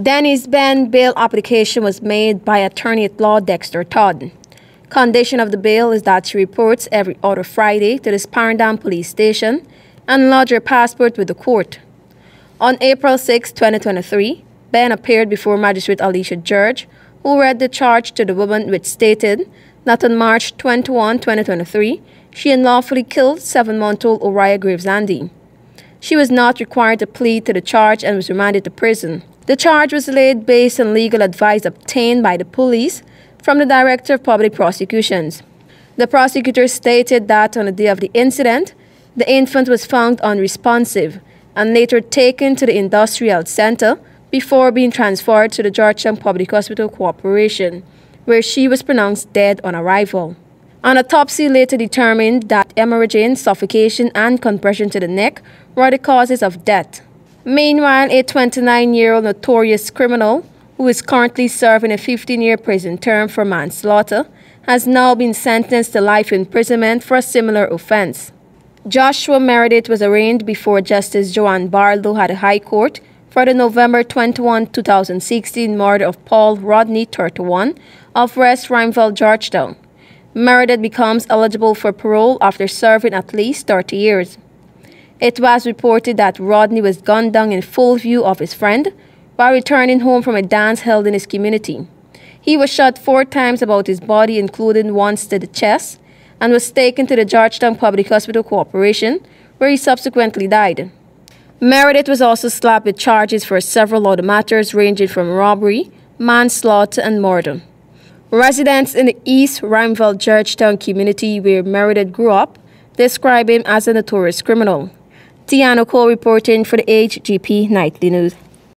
Denise Benn bail application was made by attorney at law Dexter Todd. Condition of the bail is that she reports every other Friday to the Sparendaam police station and lodge her passport with the court. On April 6, 2023, Benn appeared before Magistrate Alicia George, who read the charge to the woman which stated that on March 21, 2023, she unlawfully killed seven-month-old Uriah Graves Andy. She was not required to plead to the charge and was remanded to prison. The charge was laid based on legal advice obtained by the police from the Director of Public Prosecutions. The prosecutor stated that on the day of the incident, the infant was found unresponsive and later taken to the Industrial Center before being transferred to the Georgetown Public Hospital Corporation, where she was pronounced dead on arrival. An autopsy later determined that hemorrhaging, suffocation, and compression to the neck were the causes of death. Meanwhile, a 29-year-old notorious criminal who is currently serving a 15-year prison term for manslaughter has now been sentenced to life imprisonment for a similar offense. Joshua Meredith was arraigned before Justice Joanne Barlow at the High Court for the November 21, 2016 murder of Paul Rodney 31 of West Ruimveldt, Georgetown. Meredith becomes eligible for parole after serving at least 30 years. It was reported that Rodney was gunned down in full view of his friend while returning home from a dance held in his community. He was shot four times about his body, including once to the chest, and was taken to the Georgetown Public Hospital Corporation, where he subsequently died. Meredith was also slapped with charges for several other matters ranging from robbery, manslaughter, and murder. Residents in the East Ruimveldt Georgetown community where Meredith grew up describe him as a notorious criminal. Tiana Cole reporting for the HGP Nightly News.